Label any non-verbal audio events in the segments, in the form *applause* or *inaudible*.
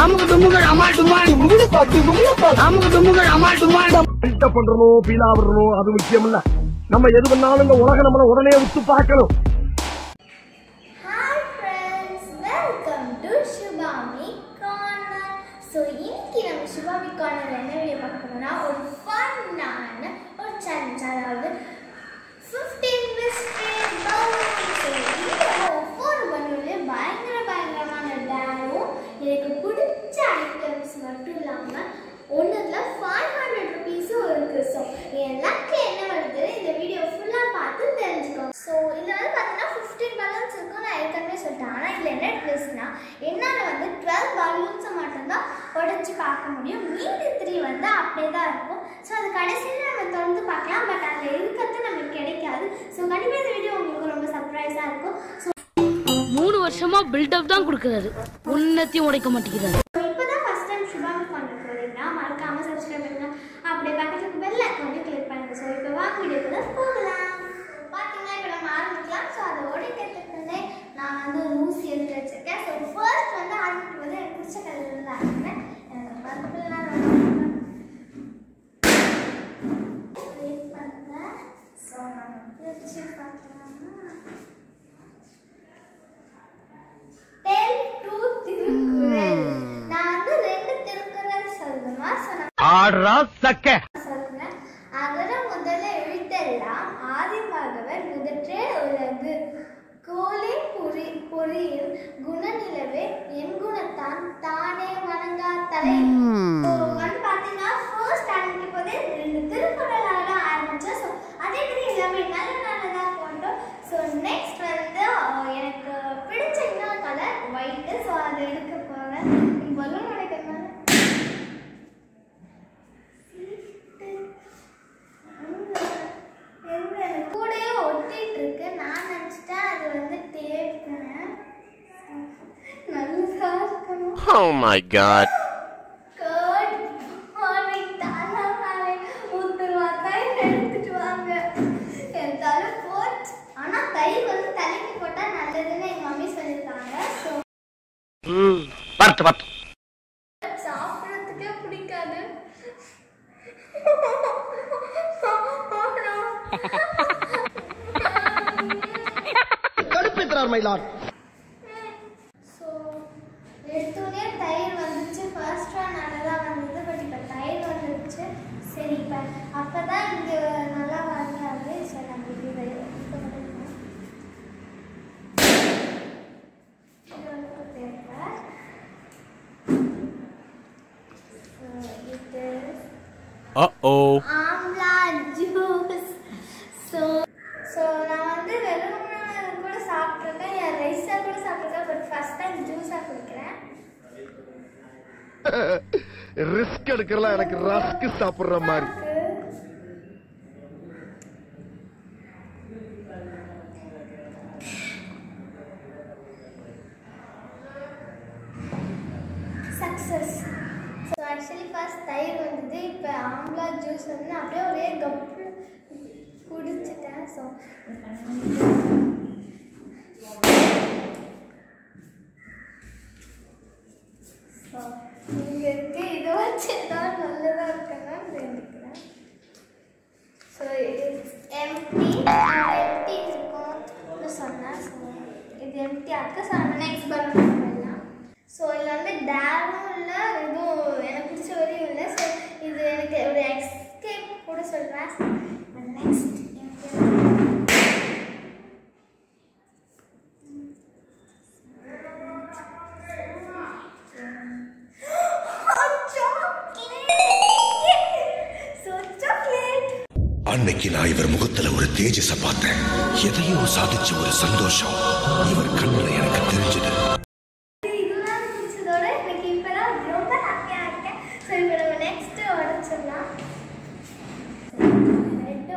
அமுக்கு தும்முகள் அமால் டுமால் அமுக்கு தும்முகள் அமால் டுமால் பில்ட பண்றணும் பீலா விடணும் அது முக்கியம் இல்ல நம்ம எது பண்ணாலும் இந்த உலக நம்மள உடனே விட்டு பார்க்கணும். Hi friends welcome to Subami corner so இன்னைக்கு நம்ம சுபாமி கார்னர் என்ன வீடியோ பார்க்க போறோம்னா ஒரு ஃபன்னான ஒரு சேலஞ்ச் அதாவது ஃபிஃப்டீன் இந்த ஒவ்வொரு பலூன்லேயும் பயங்கர பயங்கரமான டேரும் எனக்கு பிடிச்ச ஐட்டம்ஸ் மட்டும் இல்லாமல் ஒன்றுல ஃபைவ் ஹண்ட்ரட் ருபீஸும் இருக்குது ஸோ என் என்ன வருது இந்த வீடியோ ஃபுல்லாக பார்த்து தெரிஞ்சுக்கோங்க. ஸோ இதில் வந்து பார்த்தீங்கன்னா ஃபிஃப்டீன் பலூன்ஸ் இருக்கும் நான் ஏற்கனவே சொல்லிட்டேன். ஆனால் இதில் என்ன ட்விஸ்ட்னா என்னால் வந்து டுவெல் பலூன்ஸை மட்டும்தான் உடச்சி பார்க்க முடியும். மீதி த்ரீ வந்து அப்படியே தான் இருக்கும். ஸோ அது கடைசியில் நம்ம திறந்து பார்க்கலாம். பட் அதில் இருக்கிறது நமக்கு கிடைக்காது. ஸோ கண்டிப்பாக இந்த வீடியோ உங்களுக்கு ரொம்ப சர்ப்ரைஸாக இருக்கும். ஸோ மூணு வருஷமா பில்டப் தான் கொடுக்குறாரு. உன்னத்தையும் உடைக்க மாட்டேங்கிறாரு இப்போ தான் ஃபஸ்ட் டைம் சுபாமி கொண்டு போறீங்கன்னா மறக்காம சப்ஸ்கிரைப் பண்ணுங்க அப்படியே பக்கத்துக்கு பெல் ஐக்கானே கிளிக் பண்ணுங்க ஸோ இப்போ வாங்க வீடியோக்குள்ள போகலாம் பார்த்தீங்கன்னா இப்போ நம்ம ஆரம்பிக்கலாம் ஸோ அதை உடைக்கிறதுக்கு நான் வந்து ஒரு ஊசி எடுத்து வச்சிருக்கேன் ஸோ ஃபர்ஸ்ட் வந்து ஆரம்பிக்கும் போது எனக்கு பிடிச்ச கலர் இருந்து ஆரம்பிக்கிறேன் எனக்கு பர்பிள்லாம் வெயிட் பண்ணுறேன் ஸோ நம்ம பிரிச்சு பார்க்கலாமா டெல் டூ திருக்குறள் நான் வந்து ரெண்டு திருக்குறள் சொல்லணுமா ஸோ ஆடுறா சக்க அகர முதல எழுத்தெல்லாம் ஆதிபாகவர் முதற்றே உலகு. கோலே புரி பொறியில் குணநிலவே என் குணத்தான் தானே வணங்கா தலை பார்த்தீங்கன்னா ஃபர்ஸ்ட் ஆரம்பிக்கும் போதே ரெண்டு ஆரம்பிச்சோம். அதே மாதிரி எல்லாமே நல்ல நல்லதாக போட்டோம். ஸோ நெக்ஸ்ட் வந்து எனக்கு பிடிச்ச இன்னொரு கலர் ஒயிட்டு ஸோ அதை எடுக்க போகிறேன் பலூன் உடைக்கிறதுனால கூடயே ஒட்டிட்டு இருக்கு நான் நினைச்சிட்டேன் அது வந்து டேப்னேன் நல்லா இருக்கணும் Oh my god. Good morning தானா காலை ஊத்துருவா தயிர் எடுத்துட்டு வாங்க என் தலை போச்சு ஆனா தயிர் வந்து தலைக்கு போட்டா நல்லதுன்னு எங்க மம்மி சொல்லியிருக்காங்க. ஸோ பார்த்து பார்த்து. சாப்பிட்றதுக்கே பிடிக்காது. கடுப்பேற்றார் மயிலார் ஸோ எடுத்தோடனே தயிர் வந்துச்சு ஃபர்ஸ்ட் ஒன் தான் வந்தது பட் இப்போ தயிர் வந்துருச்சு சரி இப்போ அப்போ தான் இங்கே நல்லா வராது சரி நம்ம இது இது பண்ணிக்கலாம். இது வந்து பேப்பர் இது Uh oh. Amla juice. So so நான் வந்து வெறும் கூட சாப்பிட்ருக்கேன் என் ரைஸாக கூட சாப்பிட்ருக்கேன் பட் ஃபர்ஸ்ட் டைம் ஜூஸாக குடிக்கிறேன். *laughs* ரிஸ்க் எடுக்கிறலாம் எனக்கு ரஸ்க் சாப்பிடுற மாதிரி சக்ஸஸ் ஸோ ஆக்சுவலி ஃபர்ஸ்ட் தயிர் வந்தது இப்போ ஜூஸ் வந்து அப்படியே ஒரே கப்பு குடிச்சிட்டேன். ஸோ ஸோ இங்கே இருக்கு இது வச்சு தான் நல்லதாக இருக்குன்னு நினைக்கிறேன் ஸோ எம்டி அன்னைக்கு நான் இவர் முகத்துல ஒரு தேஜஸ பார்த்தேன். எதையோ சாதிச்ச ஒரு சந்தோஷம் இவர் கண்ணுல எனக்கு தெரிஞ்சது இதெல்லாம் பிடிச்சதோட எனக்கு இப்போதான் ரொம்ப ஹாப்பியாக இருக்கேன் ஸோ இப்போ நம்ம நெக்ஸ்ட்டு உடச்சிடலாம் ரெட்டு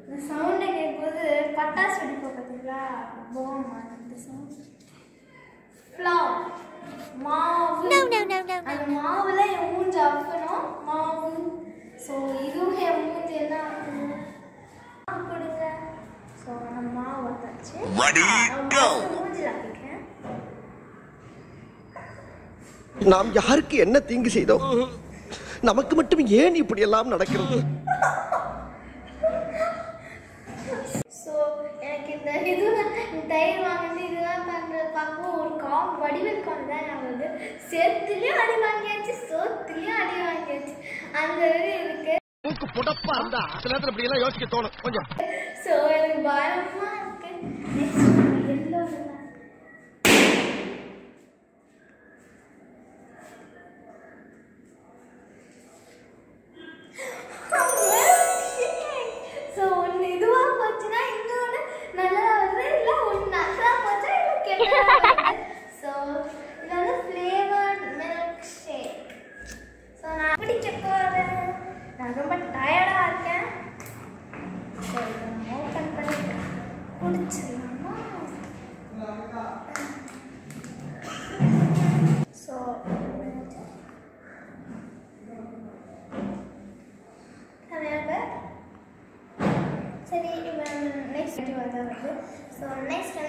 இந்த சவுண்டை கேட்கும்போது பட்டாசு வெடிப்போம் பார்த்தீங்களா போமா இந்த சவுண்ட் ஃப்ளவர் மாவு அந்த மாவுல என் மூஞ்சி அப்புறம் மாவு ஸோ இதுவும் என் மூஞ்சி என்ன ஆகும் மாவு கொடுங்க ஸோ நம்ம மாவு வந்தாச்சு Ready, நான் go. first மூஞ்சில வைக்கிறேன் நாம் யாருக்கு என்ன தீங்கு செய்தோம்? நமக்கு மட்டும் ஏன் இப்படி எல்லாம் நடக்கிறது? ஸோ எனக்கு இந்த இதுலாம் தயிர் வாங்கினது இதெல்லாம் பண்ணுறது பார்க்கும்போது ஒரு காம் வடிவில் காம் தான் நான் வந்து சேத்துலேயும் அடி வாங்கியாச்சு சோத்துலேயும் அடி வாங்கியாச்சு. அந்த இது இருக்கு மூக்கு புடப்பா இருந்தா சில நேரத்துல இப்படி எல்லாம் யோசிக்க தோணும். கொஞ்சம். ஸோ எனக்கு இருக்கு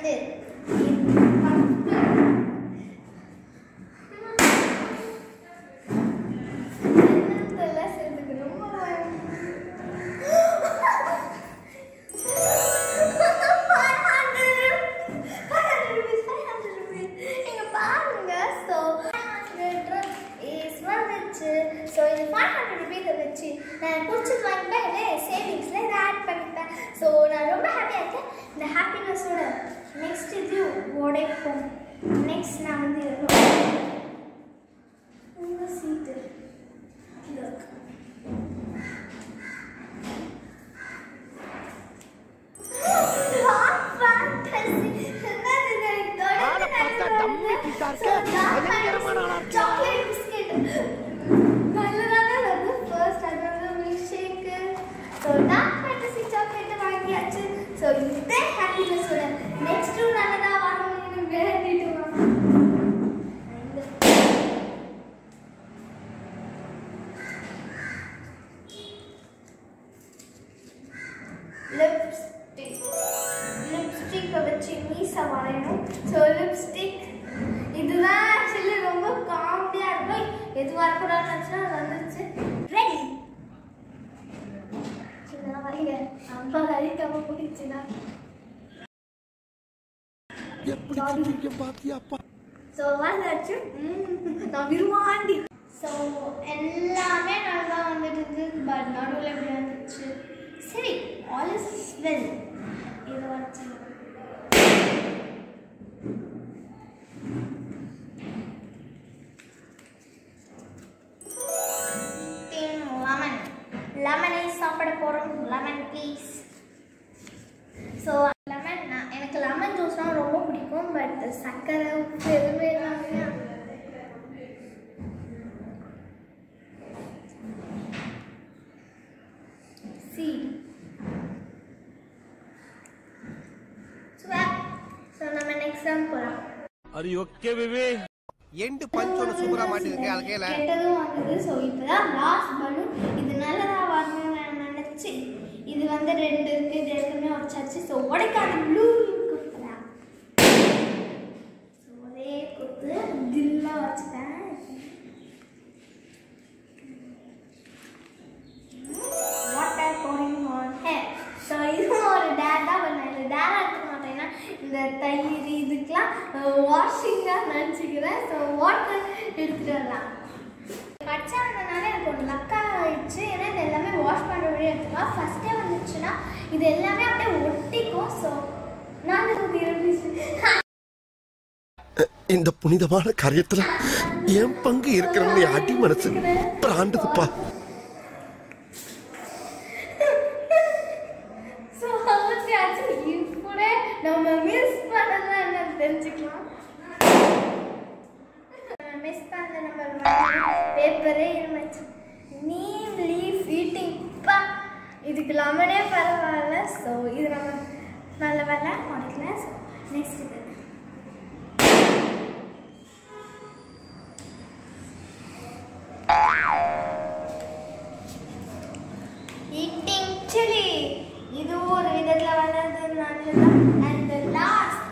நெக்ஸ்ட் பாருங்க ஸோ இது ஃபைவ் ஹண்ட்ரட் ருபீஸை வச்சு நான் பிடிச்சது வாங்கிப்பேன் இல்லை சேவிங்ஸில் இதை ஆட் பண்ணிப்பேன் ஸோ நான் ரொம்ப ஹாப்பியாக இருக்கேன். இந்த ஹாப்பினஸோட நெக்ஸ்ட் இது உடைப்போம். நெக்ஸ்ட் நான் வந்து எது வரக்கூடாதுன்னு நினச்சா அது வந்துச்சு ரெடி நான் வரீங்க அப்பா அழிக்காம போயிடுச்சுன்னா ஸோ வந்தாச்சு. ம், நான் விரும்பாண்டி. ஸோ எல்லாமே நல்லா வந்துட்டு பட் நடுவில் எப்படி வந்துச்சு? சரி ஆல் இஸ் வெல் பிடிக்கும் பட் சர்க்கரை உப்பு எதுவுமே இல்லாமல் சி ஸோ நம்ம நெக்ஸ்ட் டைம் போகலாம் Are you okay, baby? எண்டு பஞ்ச் ஒன்று சூப்பரா மாட்டிருக்கு அதுக்கையில கெட்டதும் வந்தது ஸோ இப்போதான் லாஸ்ட் பலூன் இது நல்லதா வரணும்னு நினச்சி இது வந்து ரெண்டு இருக்கு இது ரெண்டுமே உடச்சாச்சு ஸோ உடைக்காத ப்ளூ குத்துறேன் ஸோ ஒரே குத்து தில்லா வச்சுட்டேன். Water pouring on hair so இதுவும் ஒரு டேர் தான் பட் நான் டேராக இருக்க மாட்டேன்னா இந்த தயிர் இதுக்கெலாம் வாஷிங்காக நினச்சிக்கிறேன். ஸோ வாட்டர் எடுத்துகிட்டு வரலாம். பச்சை வந்ததுனால எனக்கு ஒரு லக்கா ஆயிடுச்சு. ஏன்னா இது எல்லாமே வாஷ் பண்ணுற வழியாக எடுத்துக்கலாம். ஃபஸ்ட்டே வந்துச்சுன்னா இது எல்லாமே அப்படியே ஒட்டிக்கும். ஸோ நான் இது இந்த புனிதமான காரியத்துல என் பங்கு இருக்கிறவங்க அடி மனசு. பிராண்டுதுப்பா ஸோ நம்ம மிஸ் தெரிஞ்சுக்கலாம். மிஸ் பேப்பரே நீம் இதுக்கு லெமனே பரவாயில்ல. ஸோ இது நம்ம நல்ல வேலை உடைக்கல ஸோ நெக்ஸ்ட் இது ஒரு விதத்தில் வளர்றது நல்லதுதான் அண்ட் லாஸ்ட்